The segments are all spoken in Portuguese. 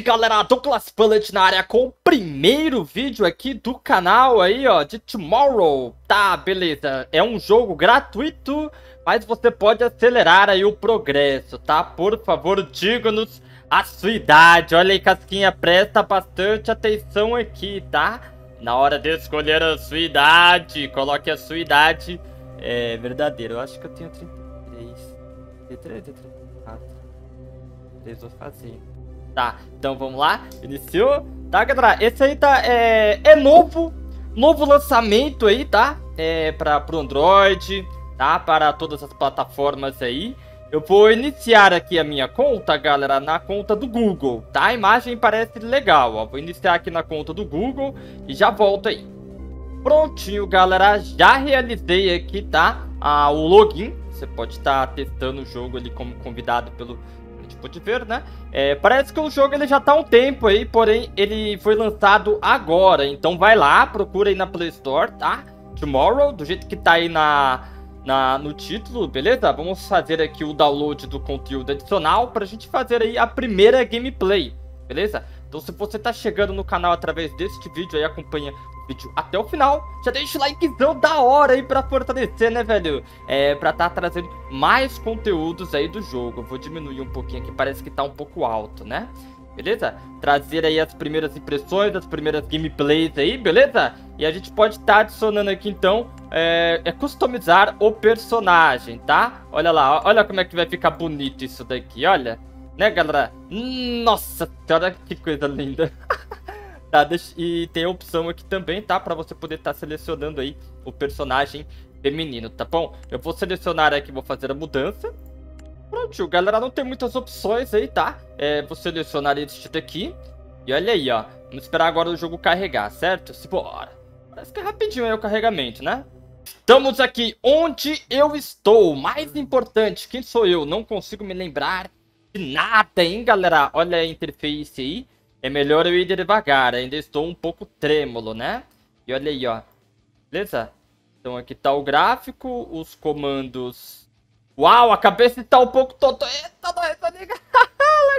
galera, Douglas Bullet na área com o primeiro vídeo aqui do canal aí, ó, de Tomorrow. Tá, beleza, é um jogo gratuito, mas você pode acelerar aí o progresso, tá? Por favor, diga-nos a sua idade. Olha aí, Casquinha, presta bastante atenção aqui, tá? Na hora de escolher a sua idade, coloque a sua idade é, verdadeira. Eu acho que eu tenho 33, 33, 34, 3 vou fazer. Tá, então vamos lá. Iniciou. Tá, galera? Esse aí tá, é, é novo. Novo lançamento aí, tá? É pra, pro Android, tá? Para todas as plataformas aí. Eu vou iniciar aqui a minha conta, galera, na conta do Google, tá? A imagem parece legal, ó. Vou iniciar aqui na conta do Google e já volto aí. Prontinho, galera. Já realizei aqui, tá? Ah, o login. Você pode estar tá testando o jogo ali como convidado pelo pode ver, né? É, parece que o jogo ele já tá há um tempo aí, porém ele foi lançado agora. Então vai lá, procura aí na Play Store, tá? Tomorrow, do jeito que tá aí na, na, no título, beleza? Vamos fazer aqui o download do conteúdo adicional pra gente fazer aí a primeira gameplay, beleza? Então se você tá chegando no canal através deste vídeo aí, acompanha vídeo até o final. Já deixa o likezão da hora aí pra fortalecer, né, velho? É, pra tá trazendo mais conteúdos aí do jogo. Eu vou diminuir um pouquinho aqui, parece que tá um pouco alto, né? Beleza? Trazer aí as primeiras impressões, as primeiras gameplays aí, beleza? E a gente pode estar tá adicionando aqui, então, é, é, customizar o personagem, tá? Olha lá, olha como é que vai ficar bonito isso daqui, olha. Né, galera? Nossa olha que coisa linda. E tem a opção aqui também, tá? Pra você poder estar tá selecionando aí o personagem feminino, tá bom? Eu vou selecionar aqui, vou fazer a mudança. Pronto, galera, não tem muitas opções aí, tá? É, vou selecionar este daqui. E olha aí, ó. Vamos esperar agora o jogo carregar, certo? Simbora. Parece que é rapidinho aí o carregamento, né? Estamos aqui onde eu estou. Mais importante, quem sou eu? Não consigo me lembrar de nada, hein, galera? Olha a interface aí. É melhor eu ir devagar, ainda estou um pouco trêmulo, né? E olha aí, ó. Beleza? Então aqui tá o gráfico, os comandos... Uau, a cabeça está um pouco tonta. Eita, nós, tá ligado?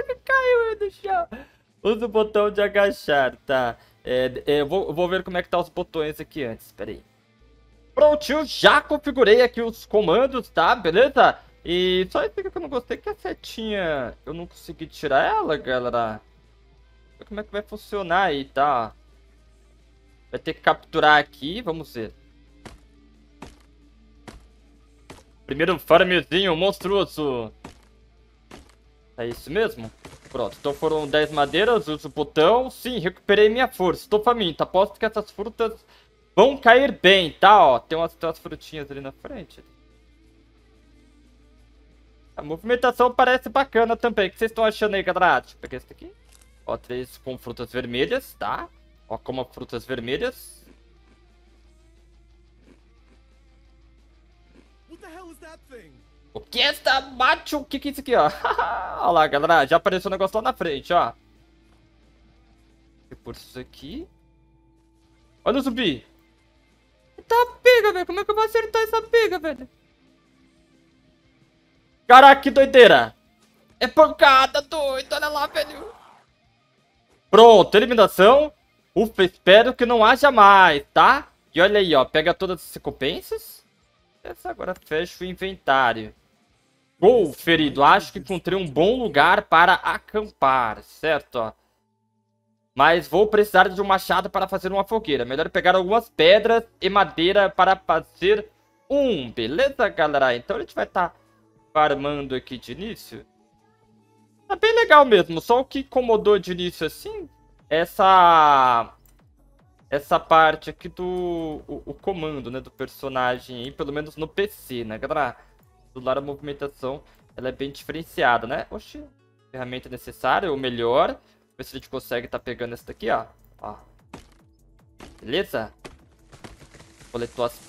que caiu do chão. Usa o botão de agachar, tá? É, é, eu, vou, vou ver como é que tá os botões aqui antes, espera aí. Prontinho, já configurei aqui os comandos, tá? Beleza? E só isso que eu não gostei, que a setinha... Eu não consegui tirar ela, galera como é que vai funcionar aí, tá? Vai ter que capturar aqui, vamos ver. Primeiro farmzinho monstruoso. É isso mesmo? Pronto, então foram 10 madeiras, uso o botão. Sim, recuperei minha força. Estou faminto. Aposto que essas frutas vão cair bem, tá? Ó, tem umas, tem umas frutinhas ali na frente. A movimentação parece bacana também. O que vocês estão achando aí, galera? Deixa eu pegar esse daqui. Ó, três com frutas vermelhas, tá? Ó, coma frutas vermelhas. O que é esta macho? O que, que é isso aqui, ó? Olha lá, galera, já apareceu um negócio lá na frente, ó. Recursos aqui. Olha o zumbi. Tá pega, velho. Como é que eu vou acertar essa pega, velho? Caraca, que doideira. É pancada, doido. Olha lá, velho. Pronto, eliminação. Ufa, espero que não haja mais, tá? E olha aí, ó. Pega todas as recompensas. Essa agora fecha o inventário. Gol, ferido. Acho que encontrei um bom lugar para acampar, certo? Ó. Mas vou precisar de um machado para fazer uma fogueira. Melhor pegar algumas pedras e madeira para fazer um. Beleza, galera? Então a gente vai estar tá farmando aqui de início. Tá bem legal mesmo. Só o que incomodou de início assim, essa essa parte aqui do o, o, comando, né, do personagem aí, pelo menos no PC, né, galera? Do lado da movimentação, ela é bem diferenciada, né? Oxi, ferramenta necessária, ou melhor, ver se a gente consegue tá pegando essa daqui, ó. ó. Beleza? Coletou as...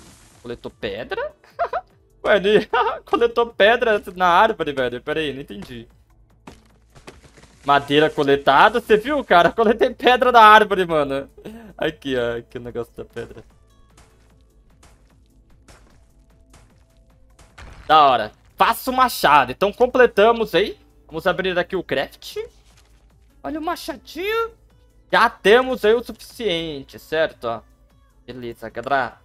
Coletou pedra? Ué, ele coletou pedra na árvore, velho. Pera aí, não entendi. Madeira coletada, você viu, cara? Coletei pedra da árvore, mano. Aqui, ó, aqui o negócio da pedra. Da hora. Faça o machado. Então completamos aí. Vamos abrir aqui o craft. Olha o machadinho. Já temos aí o suficiente, certo? Beleza, galera.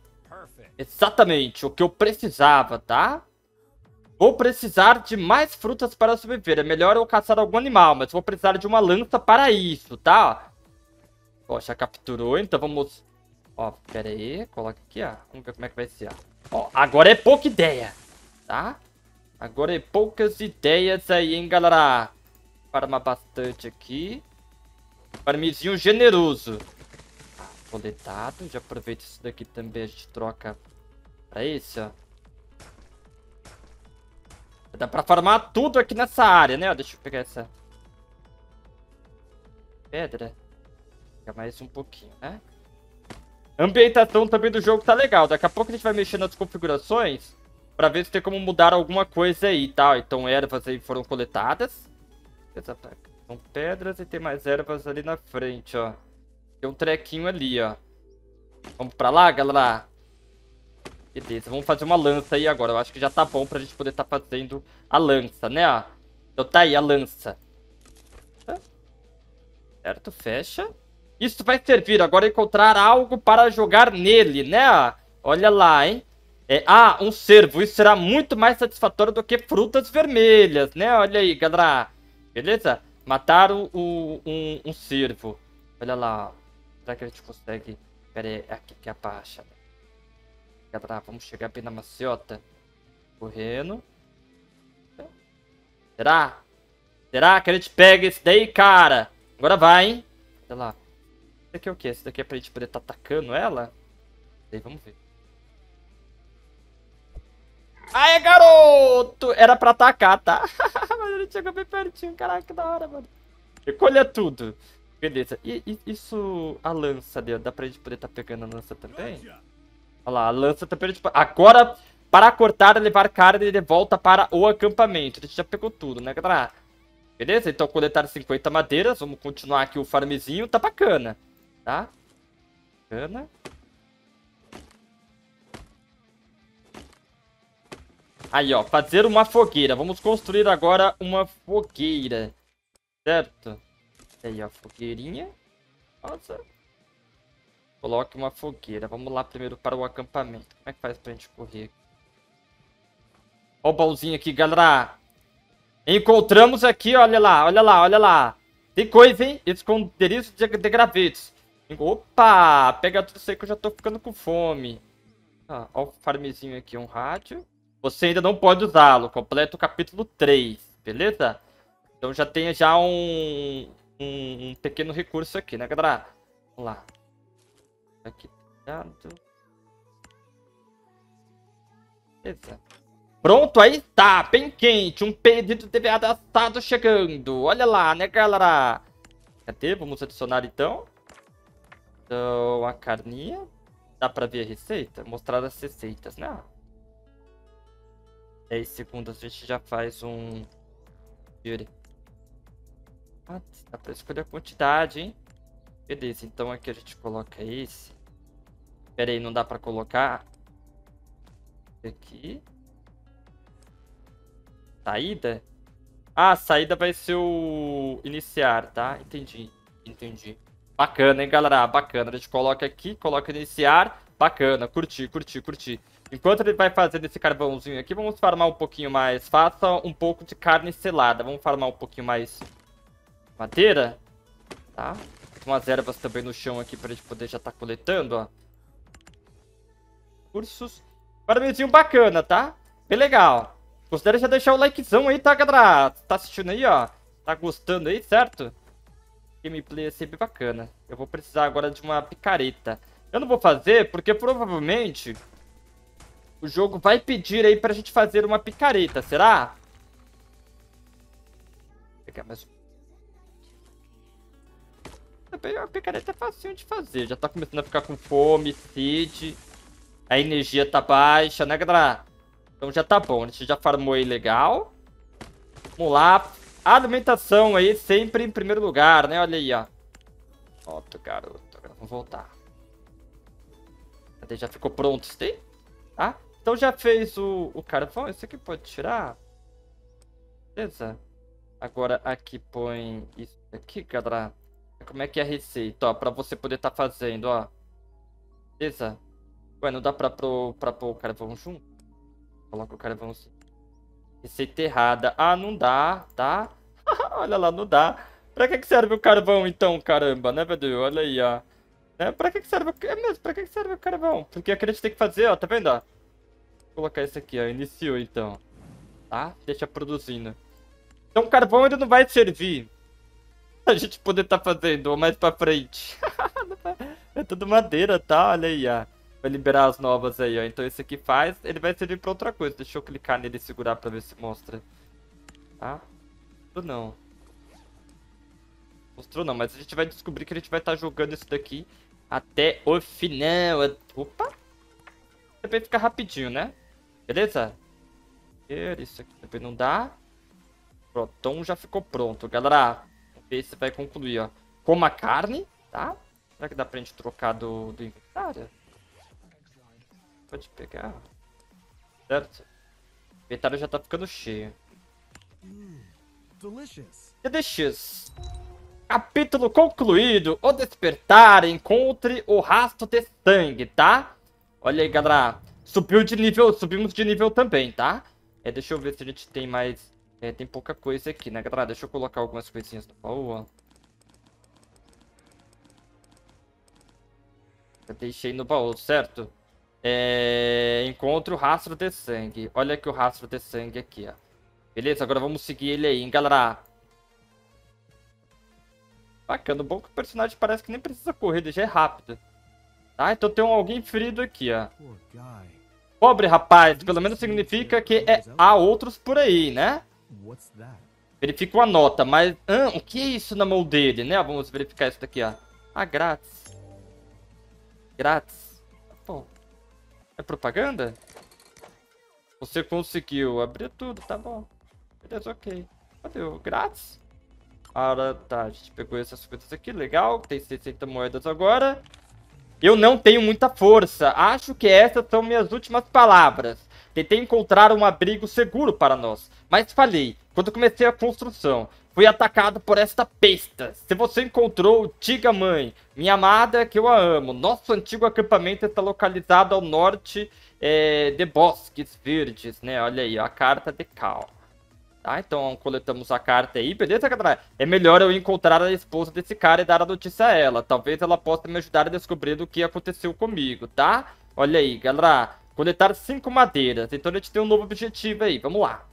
Exatamente o que eu precisava, tá? Vou precisar de mais frutas para sobreviver. É melhor eu caçar algum animal, mas vou precisar de uma lança para isso, tá? Já capturou, então vamos... Ó, pera aí, coloca aqui, ó. Vamos ver como é que vai ser, ó. Ó, agora é pouca ideia, tá? Agora é poucas ideias aí, hein, galera? Farmar bastante aqui. Farmizinho generoso. Coletado. Já aproveita isso daqui também. A gente troca pra esse, ó. Dá pra farmar tudo aqui nessa área, né? Deixa eu pegar essa pedra. Fica mais um pouquinho, né? A ambientação também do jogo tá legal. Daqui a pouco a gente vai mexer nas configurações pra ver se tem como mudar alguma coisa aí tal. Então ervas aí foram coletadas. São pedras e tem mais ervas ali na frente, ó. Tem um trequinho ali, ó. Vamos pra lá, galera? Beleza, vamos fazer uma lança aí agora. Eu acho que já tá bom pra gente poder tá fazendo a lança, né? Então tá aí a lança. Certo, fecha. Isso vai servir agora encontrar algo para jogar nele, né? Olha lá, hein? É, ah, um cervo. Isso será muito mais satisfatório do que frutas vermelhas, né? Olha aí, galera. Beleza? Matar o, o, um, um cervo. Olha lá. Será que a gente consegue... Pera aí, aqui que é a baixa. Vamos chegar bem na maciota. Correndo. Será? Será que a gente pega esse daí, cara? Agora vai, hein? Olha lá. Esse daqui é o quê? Esse daqui é pra gente poder estar tá atacando ela? Aí, vamos ver. Aê, garoto! Era pra atacar, tá? Mas ele chegou bem pertinho. Caraca, que da hora, mano. Recolha tudo. Beleza. E, e, isso, a lança dele, dá pra gente poder estar tá pegando a lança também? Lá, lança tá perdendo. Agora, para cortar e levar carne de volta para o acampamento. A gente já pegou tudo, né, galera? Beleza? Então, coletar 50 madeiras. Vamos continuar aqui o farmzinho. Tá bacana, tá? Bacana. Aí, ó. Fazer uma fogueira. Vamos construir agora uma fogueira. Certo? Aí, ó. Fogueirinha. Nossa. Coloque uma fogueira. Vamos lá primeiro para o acampamento. Como é que faz pra gente correr? Ó o baúzinho aqui, galera. Encontramos aqui, olha lá, olha lá, olha lá. Tem coisa, hein? Esconderijo de, de gravetos. Opa! Pega tudo isso aí que eu já tô ficando com fome. Ah, ó o farmzinho aqui, um rádio. Você ainda não pode usá-lo. Completa o capítulo 3, beleza? Então já tem já um, um, um pequeno recurso aqui, né, galera? Vamos lá. Aqui, cuidado. Beleza. Pronto, aí tá, bem quente. Um pedido de veado assado chegando. Olha lá, né, galera? Cadê? Vamos adicionar, então. Então, a carninha. Dá pra ver a receita? Mostrar as receitas, né? 10 segundos a gente já faz um... Dá pra escolher a quantidade, hein? Beleza, então aqui a gente coloca esse. Pera aí, não dá pra colocar. Aqui. Saída? Ah, saída vai ser o iniciar, tá? Entendi, entendi. Bacana, hein, galera? Bacana. A gente coloca aqui, coloca iniciar. Bacana, curti, curti, curti. Enquanto ele vai fazendo esse carvãozinho aqui, vamos farmar um pouquinho mais. Faça um pouco de carne selada. Vamos farmar um pouquinho mais madeira. Tá? Umas ervas também no chão aqui pra gente poder já estar tá coletando, ó. Cursos. Paramentinho bacana, tá? Bem legal. Considere já deixar o likezão aí, tá, galera? Tá assistindo aí, ó? Tá gostando aí, certo? Gameplay é sempre bacana. Eu vou precisar agora de uma picareta. Eu não vou fazer porque provavelmente o jogo vai pedir aí pra gente fazer uma picareta, será? Vou pegar mais um a picareta é facinho de fazer. Já tá começando a ficar com fome, sede. A energia tá baixa, né, galera? Então já tá bom. A gente já farmou aí legal. Vamos lá. A alimentação aí sempre em primeiro lugar, né? Olha aí, ó. Pronto, garoto. Agora vamos voltar. Cadê? Já ficou pronto isso daí? Tá? Então já fez o, o carvão. Esse aqui pode tirar. Beleza. Agora aqui põe isso aqui, galera. Como é que é a receita, ó, pra você poder tá fazendo, ó. Beleza? Ué, não dá pra, pro, pra pôr o carvão junto? Coloca o carvão assim. Receita errada. Ah, não dá, tá? Olha lá, não dá. Pra que, que serve o carvão, então, caramba, né, velho? Olha aí, ó. Né? Pra que, que serve o... É mesmo, pra que, que serve o carvão? Porque aqui a gente tem que fazer, ó, tá vendo, ó? Vou colocar esse aqui, ó. Iniciou, então. Tá? Deixa produzindo. Então carvão ainda não vai servir. A gente poder estar tá fazendo mais pra frente. é tudo madeira, tá? Olha aí, ó. Vai liberar as novas aí, ó. Então esse aqui faz, ele vai servir pra outra coisa. Deixa eu clicar nele e segurar pra ver se mostra. Tá? Ou não. Mostrou não, mas a gente vai descobrir que a gente vai estar tá jogando isso daqui até o final. Opa! Também fica rapidinho, né? Beleza? Isso aqui também não dá. Pronto, então já ficou pronto. Galera, ver se vai concluir, ó. Coma carne, tá? Será que dá pra gente trocar do, do inventário? Pode pegar. Certo? O inventário já tá ficando cheio. Delicious. Capítulo concluído. O despertar. Encontre o rastro de sangue, tá? Olha aí, galera. Subiu de nível. Subimos de nível também, tá? É, deixa eu ver se a gente tem mais... É, tem pouca coisa aqui, né, galera? Deixa eu colocar algumas coisinhas no baú, ó. Eu deixei no baú, certo? É... Encontro o rastro de sangue. Olha aqui o rastro de sangue aqui, ó. Beleza? Agora vamos seguir ele aí, hein, galera? Bacana. O bom que o personagem parece que nem precisa correr, ele já é rápido. Tá? Então tem um alguém ferido aqui, ó. Pobre rapaz, pelo menos significa que é, há outros por aí, né? Verifica uma nota, mas... Ah, o que é isso na mão dele, né? Vamos verificar isso daqui, ó. Ah, grátis. Grátis. Pô. É propaganda? Você conseguiu abrir tudo, tá bom. Beleza, ok. Cadê o grátis? Ah, tá. A gente pegou essas coisas aqui, legal. Tem 60 moedas agora. Eu não tenho muita força. Acho que essas são minhas últimas palavras. Tentei encontrar um abrigo seguro para nós, mas falhei quando comecei a construção. Fui atacado por esta besta. Se você encontrou, diga mãe. Minha amada, que eu a amo. Nosso antigo acampamento está localizado ao norte é, de Bosques Verdes, né? Olha aí, a carta de Cal. Tá, então coletamos a carta aí, beleza, galera? É melhor eu encontrar a esposa desse cara e dar a notícia a ela. Talvez ela possa me ajudar a descobrir o que aconteceu comigo, tá? Olha aí, galera. Coletar cinco madeiras. Então a gente tem um novo objetivo aí. Vamos lá.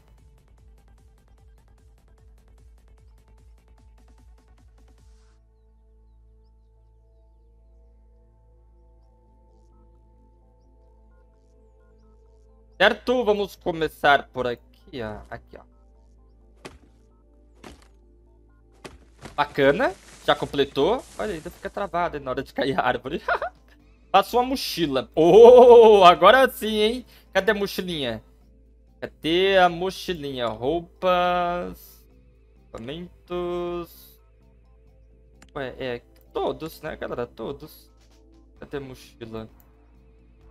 Certo? Vamos começar por aqui, ó. Aqui, ó. Bacana. Já completou. Olha, ainda fica travado na hora de cair a árvore. Passou a mochila. Oh, agora sim, hein? Cadê a mochilinha? Cadê a mochilinha? Roupas... Equipamentos... Ué, é... Todos, né, galera? Todos. Cadê a mochila?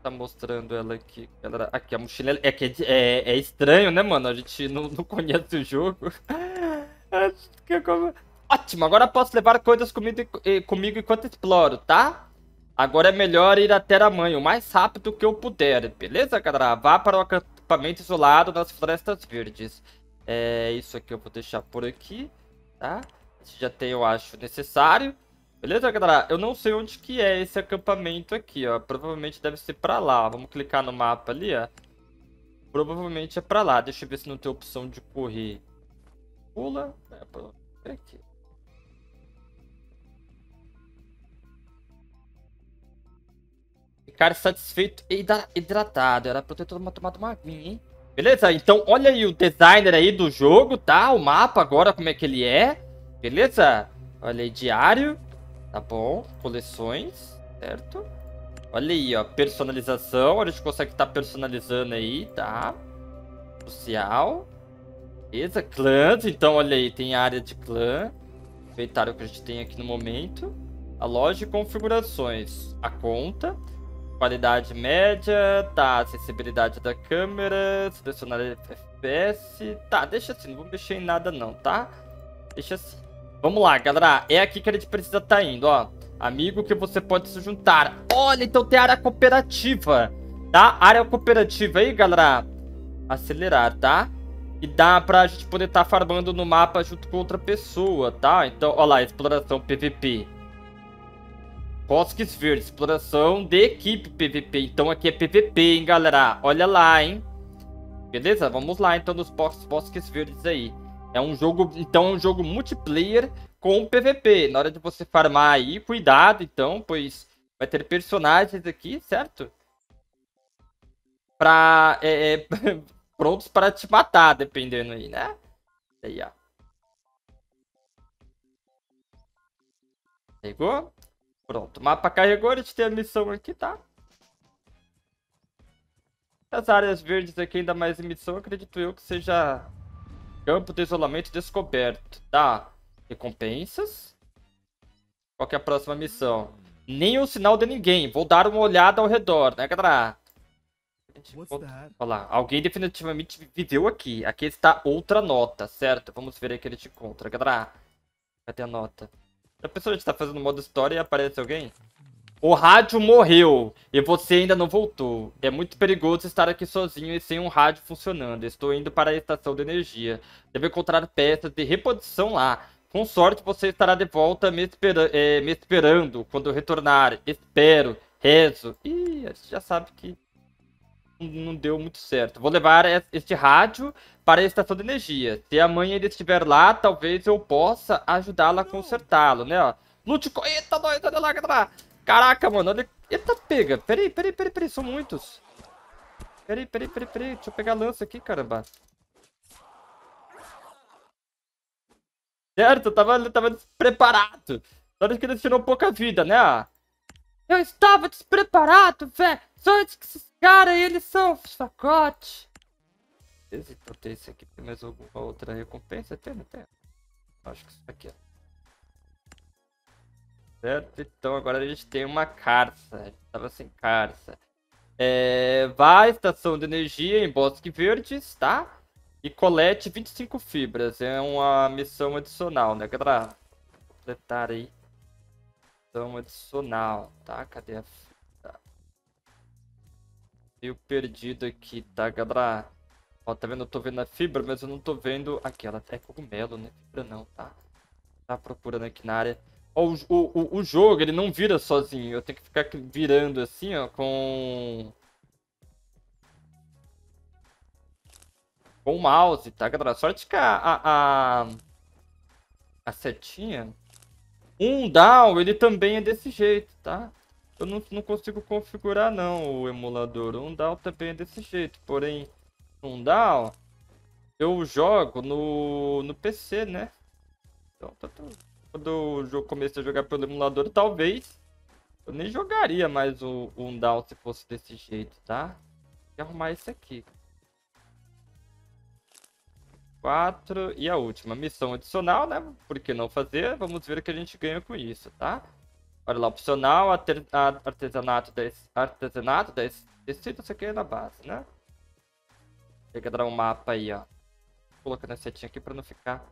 Tá mostrando ela aqui, galera. Aqui, a mochila é que é, é estranho, né, mano? A gente não, não conhece o jogo. Ótimo, agora posso levar coisas comigo, comigo enquanto exploro, tá? Agora é melhor ir até a mãe o mais rápido que eu puder, beleza, galera? Vá para o acampamento isolado nas florestas verdes. É, isso aqui eu vou deixar por aqui, tá? Esse já tem, eu acho, necessário. Beleza, galera? Eu não sei onde que é esse acampamento aqui, ó. Provavelmente deve ser pra lá. Vamos clicar no mapa ali, ó. Provavelmente é pra lá. Deixa eu ver se não tem opção de correr. Pula. É, aqui. Ficar satisfeito e hidratado. Era pra eu ter tomado uma aguinha, hein? Beleza? Então, olha aí o designer aí do jogo, tá? O mapa agora, como é que ele é. Beleza? Olha aí, diário. Tá bom. Coleções, certo? Olha aí, ó. Personalização. A gente consegue estar tá personalizando aí, tá? Social. Beleza? Clãs. Então, olha aí, tem área de clã. Inventário que a gente tem aqui no momento. A loja de configurações. A conta. Qualidade média, tá, acessibilidade da câmera, selecionar FPS, tá, deixa assim, não vou mexer em nada não, tá? Deixa assim. Vamos lá, galera. É aqui que a gente precisa tá indo, ó. Amigo que você pode se juntar. Olha, então tem área cooperativa, tá? Área cooperativa aí, galera. Acelerar, tá? E dá pra gente poder estar tá farmando no mapa junto com outra pessoa, tá? Então, ó lá, exploração PVP. Bosques verdes, exploração de equipe PVP. Então aqui é PVP, hein, galera? Olha lá, hein? Beleza? Vamos lá, então, nos bosques verdes aí. É um jogo, então, é um jogo multiplayer com PVP. Na hora de você farmar aí, cuidado, então, pois vai ter personagens aqui, certo? Pra, é, é, prontos para te matar, dependendo aí, né? Aí, ó. Pegou? Pronto, mapa carregou, a gente tem a missão aqui, tá? As áreas verdes aqui, ainda mais missão, acredito eu que seja campo de isolamento descoberto, tá? Recompensas. Qual é a próxima missão? Nenhum sinal de ninguém, vou dar uma olhada ao redor, né, galera? Olha lá, alguém definitivamente viveu aqui. Aqui está outra nota, certo? Vamos ver aí que ele te encontra. Galera, cadê a nota? A pessoa está fazendo modo história e aparece alguém? O rádio morreu e você ainda não voltou. É muito perigoso estar aqui sozinho e sem um rádio funcionando. Estou indo para a estação de energia. Devo encontrar peças de reposição lá. Com sorte você estará de volta me, espera é, me esperando quando eu retornar. Espero, rezo. Ih, você já sabe que não deu muito certo. Vou levar este rádio para a estação de energia. Se amanhã ele estiver lá, talvez eu possa ajudá-la a consertá-lo, né? Ó. Lute com... Eita, nós, olha lá, galera. Caraca, mano, olha... Eita, pega. Peraí, peraí, peraí, peraí, são muitos. Peraí, peraí, peraí, peraí. Deixa eu pegar a lança aqui, caramba. Certo, eu tava, eu tava despreparado. Só que ele tirou pouca vida, né? Eu estava despreparado, velho. Antes que esses caras, eles são sacote. Então tem esse aqui. Tem mais alguma outra recompensa? Tem, não tem? Acho que isso aqui, ó. Certo? Então agora a gente tem uma carça. A gente tava sem carça. É, vai à estação de energia em Bosque Verdes, tá? E colete 25 fibras. É uma missão adicional, né, galera? Completar aí missão adicional, tá? Cadê a? Tenho perdido aqui, tá, galera? Ó, tá vendo? Eu tô vendo a fibra, mas eu não tô vendo... Aqui, ela é cogumelo, né? Fibra não, tá? Tá procurando aqui na área. Ó, o, o, o jogo, ele não vira sozinho. Eu tenho que ficar virando assim, ó, com... Com o mouse, tá, galera? Sorte que a... a, a, a setinha um down, ele também é desse jeito, tá? Eu não, não consigo configurar não o emulador. Um down também é desse jeito. Porém, um down eu jogo no, no PC, né? Então, tá, quando eu comecei a jogar pelo emulador, talvez eu nem jogaria mais o, o down se fosse desse jeito, tá? Vou arrumar isso aqui. 4 e a última missão adicional, né? Por que não fazer? Vamos ver o que a gente ganha com isso, tá? Olha lá, opcional, artesanato da, artesanato da tecido, isso aqui é na base, né? A dar um mapa aí, ó. Colocando a setinha aqui pra não ficar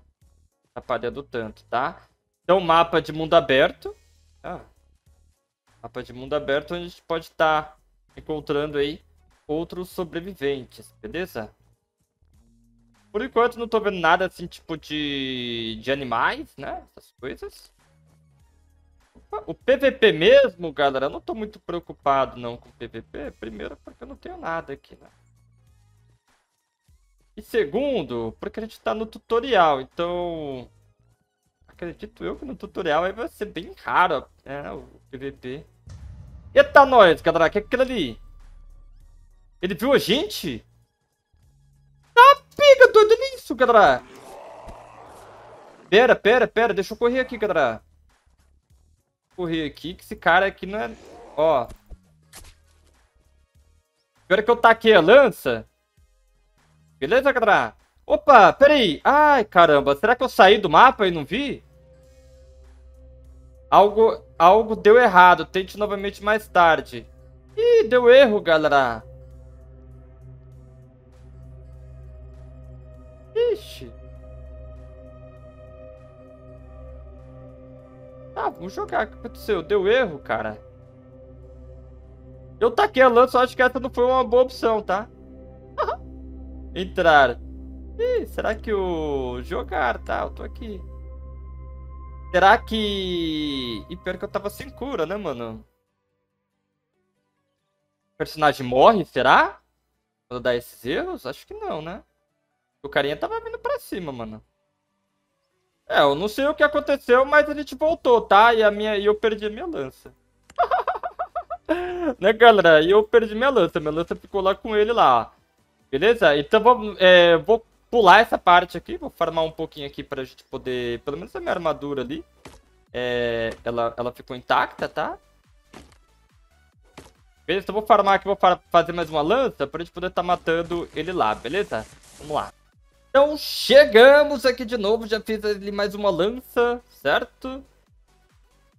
atrapalhando tanto, tá? Então, mapa de mundo aberto. Ah, mapa de mundo aberto, onde a gente pode estar tá encontrando aí outros sobreviventes, beleza? Por enquanto não tô vendo nada assim, tipo de, de animais, né? Essas coisas. O PVP mesmo, galera, eu não tô muito preocupado não com o PVP. Primeiro porque eu não tenho nada aqui, né? E segundo, porque a gente tá no tutorial, então... Acredito eu que no tutorial aí vai ser bem raro, né, o PVP. Eita, nós, galera, que é aquilo ali? Ele viu a gente? Pega, doido nisso, galera. Pera, pera, pera. Deixa eu correr aqui, galera. Correr aqui, que esse cara aqui não é... Ó. Espera que eu taquei a lança. Beleza, galera? Opa, peraí. Ai, caramba. Será que eu saí do mapa e não vi? Algo, algo deu errado. Tente novamente mais tarde. Ih, deu erro, galera. Ixi. Ah, vamos jogar. O que aconteceu? Deu erro, cara. Eu taquei a lança, acho que essa não foi uma boa opção, tá? Entrar. Ih, será que o... Jogar, tá? Eu tô aqui. Será que... E pior que eu tava sem cura, né, mano? O personagem morre, será? Quando dá esses erros? Acho que não, né? O carinha tava vindo pra cima, mano. É, eu não sei o que aconteceu, mas a gente voltou, tá? E, a minha, e eu perdi a minha lança. né, galera? E eu perdi minha lança. Minha lança ficou lá com ele lá. Beleza? Então vou, é, vou pular essa parte aqui. Vou farmar um pouquinho aqui pra gente poder... Pelo menos a minha armadura ali. É, ela, ela ficou intacta, tá? Beleza? Então vou farmar aqui. Vou fazer mais uma lança pra gente poder estar tá matando ele lá, beleza? Vamos lá. Então chegamos aqui de novo, já fiz ali mais uma lança, certo?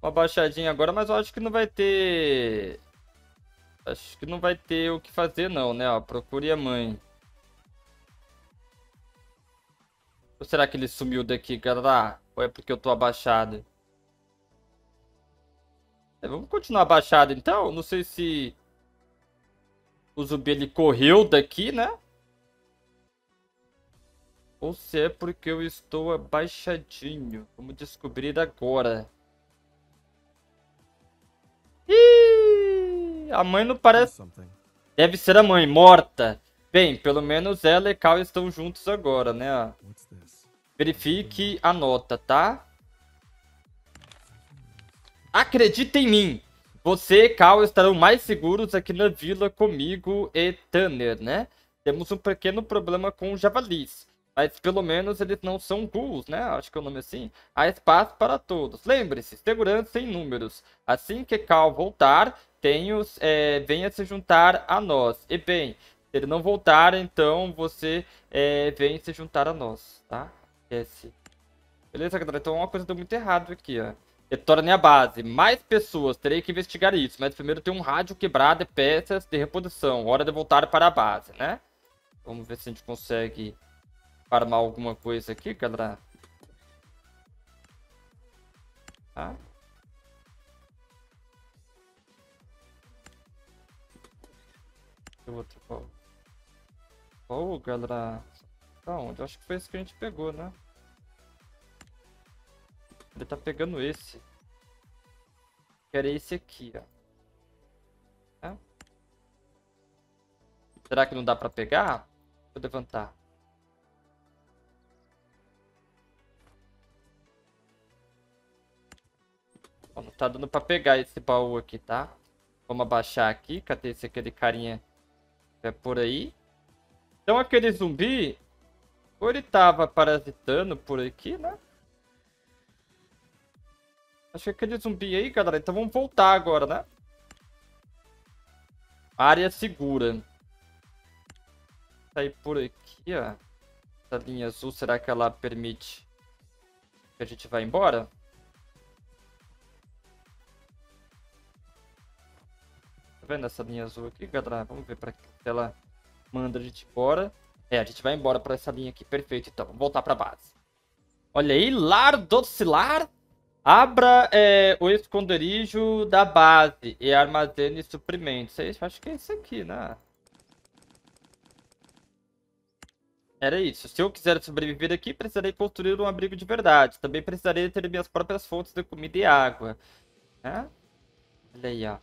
Uma baixadinha agora, mas eu acho que não vai ter... Acho que não vai ter o que fazer não, né? Ó, procure a mãe. Ou será que ele sumiu daqui, galera? Ou é porque eu tô abaixado? É, vamos continuar abaixado então? Não sei se... O zumbi ele correu daqui, né? Ou se é porque eu estou abaixadinho. Vamos descobrir agora. Ih, a mãe não parece... Deve ser a mãe, morta. Bem, pelo menos ela e Cal estão juntos agora, né? Verifique a nota, tá? Acredita em mim. Você e Cal estarão mais seguros aqui na vila comigo e Tanner, né? Temos um pequeno problema com javalis. Mas pelo menos eles não são ghouls, né? Acho que é o nome assim. Há espaço para todos. Lembre-se, segurança em números. Assim que Cal voltar, tenhos, é, venha se juntar a nós. E bem, se ele não voltar, então você é, vem se juntar a nós, tá? Esquece. Beleza, galera? Então uma coisa deu muito errado aqui, ó. Retorne à base. Mais pessoas. Terei que investigar isso. Mas primeiro tem um rádio quebrado e peças de reposição. Hora de voltar para a base, né? Vamos ver se a gente consegue farmar alguma coisa aqui, galera. Tá? Outro qual? Oh, galera. Tá onde? Acho que foi esse que a gente pegou, né? Ele tá pegando esse. Que era esse aqui, ó. Tá? Será que não dá pra pegar? Vou levantar. Ó, tá dando pra pegar esse baú aqui, tá? Vamos abaixar aqui. Cadê esse aquele carinha? É por aí. Então aquele zumbi... Ou ele tava parasitando por aqui, né? Acho que aquele zumbi aí, galera. Então vamos voltar agora, né? Área segura. Sair por aqui, ó. Essa linha azul, será que ela permite que a gente vá embora? Tá vendo essa linha azul aqui, galera? Vamos ver para que ela manda a gente embora. É, a gente vai embora para essa linha aqui. Perfeito, então. Vamos voltar para base. Olha aí, lar docilar. Abra é, o esconderijo da base e armazene suprimentos. Acho que é isso aqui, né? Era isso. Se eu quiser sobreviver aqui, precisarei construir um abrigo de verdade. Também precisarei ter minhas próprias fontes de comida e água. É? Olha aí, ó.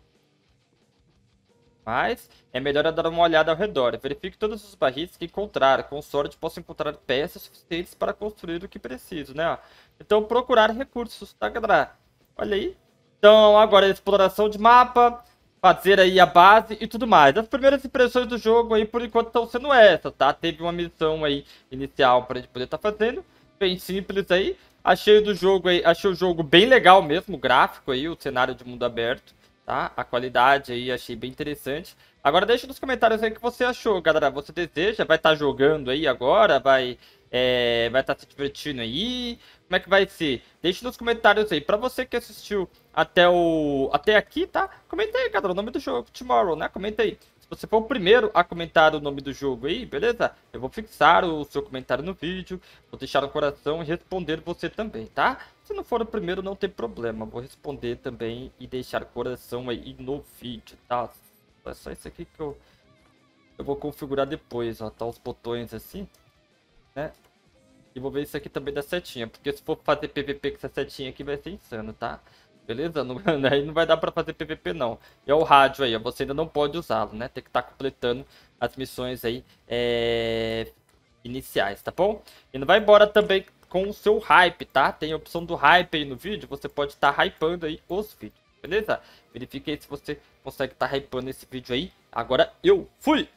Mas é melhor dar uma olhada ao redor. Verifique todos os barris que encontrar. Com sorte, posso encontrar peças suficientes para construir o que preciso, né? Então, procurar recursos, tá, galera? Olha aí. Então, agora exploração de mapa, fazer aí a base e tudo mais. As primeiras impressões do jogo aí, por enquanto, estão sendo essas, tá? Teve uma missão aí inicial para a gente poder estar tá fazendo. Bem simples aí. Achei do jogo aí, achei o jogo bem legal mesmo, o gráfico aí, o cenário de mundo aberto tá? A qualidade aí achei bem interessante. Agora deixa nos comentários aí o que você achou, galera. Você deseja? Vai estar tá jogando aí agora? Vai é, vai estar tá se divertindo aí? Como é que vai ser? Deixa nos comentários aí. Pra você que assistiu até o até aqui, tá? Comenta aí, galera, o nome do jogo, Tomorrow, né? Comenta aí. Você for o primeiro a comentar o nome do jogo aí, beleza? Eu vou fixar o seu comentário no vídeo, vou deixar o coração e responder você também, tá? Se não for o primeiro, não tem problema. Vou responder também e deixar coração aí no vídeo, tá? É só isso aqui que eu, eu vou configurar depois, ó. Tá os botões assim, né? E vou ver isso aqui também da setinha, porque se for fazer PVP com essa setinha aqui vai ser insano, tá? Beleza? Não, aí não vai dar pra fazer PVP não. E é o rádio aí, você ainda não pode usá-lo, né? Tem que estar tá completando as missões aí é... iniciais, tá bom? E não vai embora também com o seu hype, tá? Tem a opção do hype aí no vídeo, você pode estar tá hypando aí os vídeos, beleza? Verifique aí se você consegue estar tá hypando esse vídeo aí. Agora eu fui!